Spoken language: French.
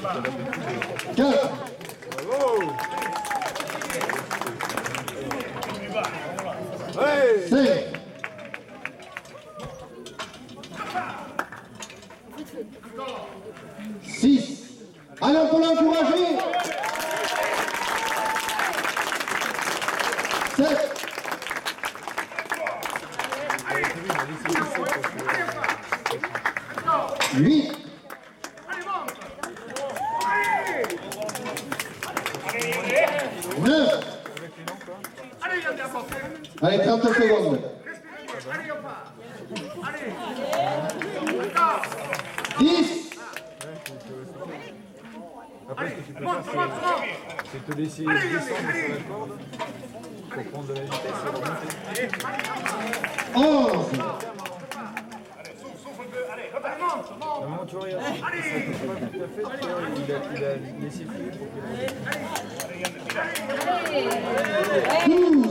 4, Ouais 5, 6, alors pour l'encourager, 7, 8, allez 30 secondes, 10, Après, ce c'est- te laisser descendre sur la corde pour prendre de la vitesse et remonter. 11, Maman, tu vois, regarde, ça touche pas tout à fait, il a, laissé filer pour qu'il remonte. 12,